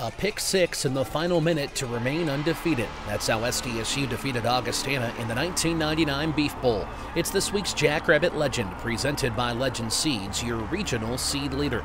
A pick six in the final minute to remain undefeated. That's how SDSU defeated Augustana in the 1999 Beef Bowl. It's this week's Jackrabbit Legend, presented by Legend Seeds, your regional seed leader.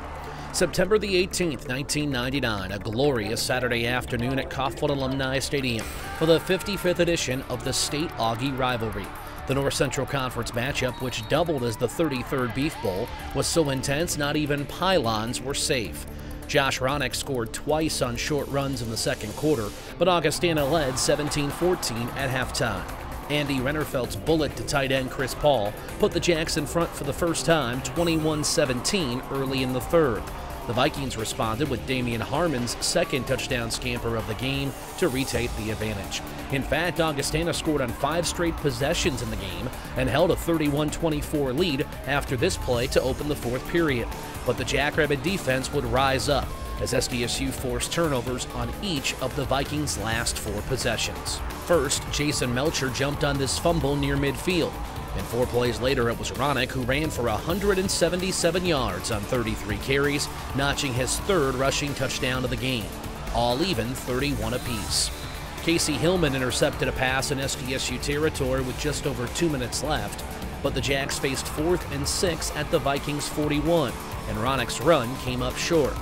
September the 18th, 1999, a glorious Saturday afternoon at Coughlin Alumni Stadium for the 55th edition of the State Augie Rivalry. The North Central Conference matchup, which doubled as the 33rd Beef Bowl, was so intense not even pylons were safe. Josh Ranek scored twice on short runs in the second quarter, but Augustana led 17 14 at halftime. Andy Rennerfeld's bullet to tight end Chris Paul put the Jacks in front for the first time 21 17 early in the third. The Vikings responded with Damian Harmon's second touchdown scamper of the game to retake the advantage. In fact, Augustana scored on five straight possessions in the game and held a 31 24 lead after this play to open the fourth period. But the Jackrabbit defense would rise up as SDSU forced turnovers on each of the Vikings' last four possessions. First, Jason Melcher jumped on this fumble near midfield. And four plays later, it was Ranek who ran for 177 yards on 33 carries, notching his third rushing touchdown of the game. All even 31 apiece. Casey Hillman intercepted a pass in SDSU territory with just over two minutes left, but the Jacks faced fourth and six at the Vikings 41, and Ranek's run came up short.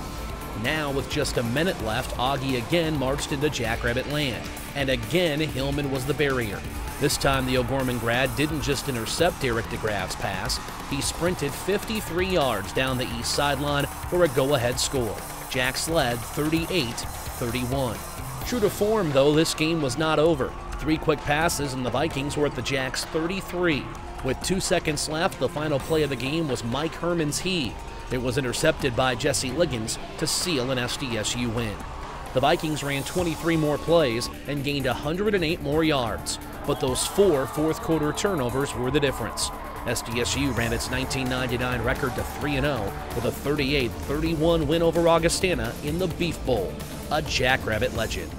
Now, with just a minute left, Augie again marched into Jackrabbit land, and again Hillman was the barrier. This time, the O'Gorman grad didn't just intercept Eric DeGraff's pass, he sprinted 53 yards down the east sideline for a go ahead score. Jacks led 38 31. True to form, though, this game was not over. Three quick passes, and the Vikings were at the Jacks 33. With two seconds left, the final play of the game was Mike Herman's heave. It was intercepted by Jesse Liggins to seal an SDSU win. The Vikings ran 23 more plays and gained 108 more yards, but those four fourth quarter turnovers were the difference. SDSU ran its 1999 record to 3 0 with a 38 31 win over Augustana in the Beef Bowl, a Jackrabbit legend.